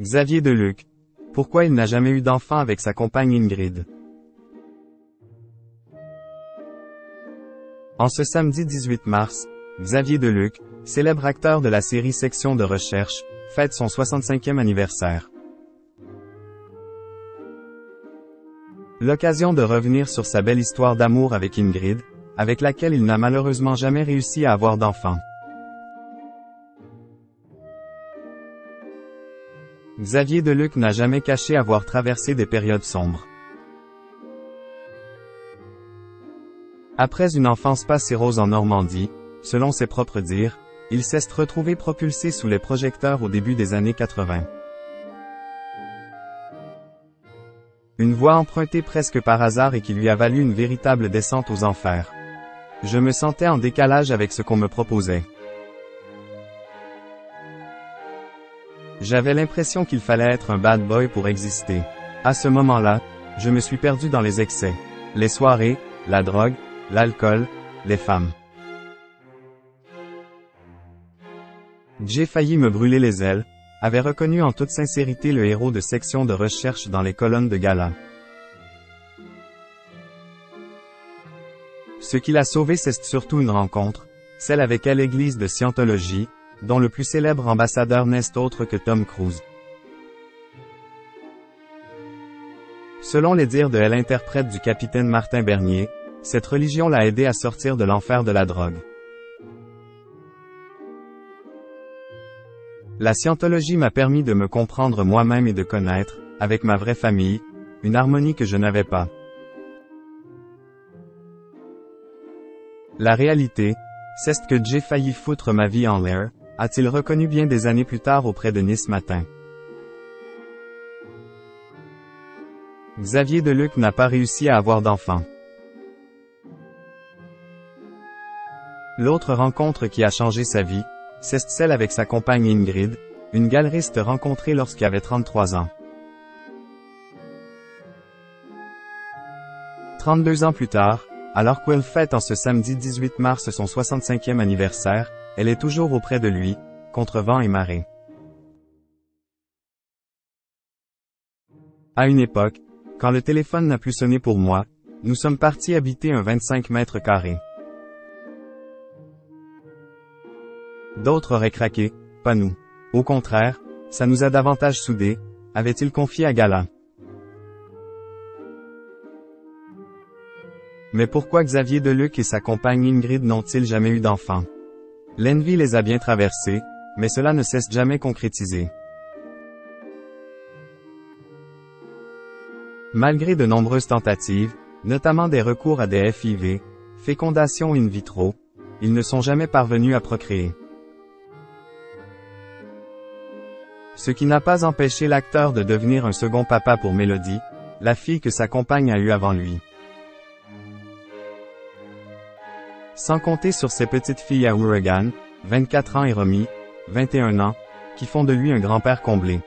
Xavier Deluc. Pourquoi il n'a jamais eu d'enfant avec sa compagne Ingrid? En ce samedi 18 mars, Xavier Deluc, célèbre acteur de la série Section de recherche, fête son 65e anniversaire. L'occasion de revenir sur sa belle histoire d'amour avec Ingrid, avec laquelle il n'a malheureusement jamais réussi à avoir d'enfant. Xavier Deluc n'a jamais caché avoir traversé des périodes sombres. Après une enfance passée rose en Normandie, selon ses propres dires, il s'est retrouvé propulsé sous les projecteurs au début des années 80. Une voie empruntée presque par hasard et qui lui a valu une véritable descente aux enfers. Je me sentais en décalage avec ce qu'on me proposait. J'avais l'impression qu'il fallait être un bad boy pour exister. À ce moment-là, je me suis perdu dans les excès. Les soirées, la drogue, l'alcool, les femmes. J'ai failli me brûler les ailes, avait reconnu en toute sincérité le héros de section de recherche dans les colonnes de gala. Ce qui l'a sauvé c'est surtout une rencontre, celle avec elle église de Scientologie, dont le plus célèbre ambassadeur n'est autre que Tom Cruise. Selon les dires de l'interprète du capitaine Martin Bernier, cette religion l'a aidé à sortir de l'enfer de la drogue. La scientologie m'a permis de me comprendre moi-même et de connaître, avec ma vraie famille, une harmonie que je n'avais pas. La réalité, c'est que j'ai failli foutre ma vie en l'air, a-t-il reconnu bien des années plus tard auprès de Nice Matin? Xavier Deluc n'a pas réussi à avoir d'enfant. L'autre rencontre qui a changé sa vie, c'est celle avec sa compagne Ingrid, une galeriste rencontrée lorsqu'il avait 33 ans. 32 ans plus tard, alors qu'elle fête en ce samedi 18 mars son 65e anniversaire, elle est toujours auprès de lui, contre vent et marée. À une époque, quand le téléphone n'a plus sonné pour moi, nous sommes partis habiter un 25 mètres carrés. D'autres auraient craqué, pas nous. Au contraire, ça nous a davantage soudés, avait-il confié à Gala. Mais pourquoi Xavier Deluc et sa compagne Ingrid n'ont-ils jamais eu d'enfant L'envie les a bien traversés, mais cela ne cesse jamais concrétisé. Malgré de nombreuses tentatives, notamment des recours à des FIV, fécondation in vitro, ils ne sont jamais parvenus à procréer. Ce qui n'a pas empêché l'acteur de devenir un second papa pour Mélodie, la fille que sa compagne a eue avant lui. Sans compter sur ses petites filles à Ouragan, 24 ans et Romy, 21 ans, qui font de lui un grand-père comblé.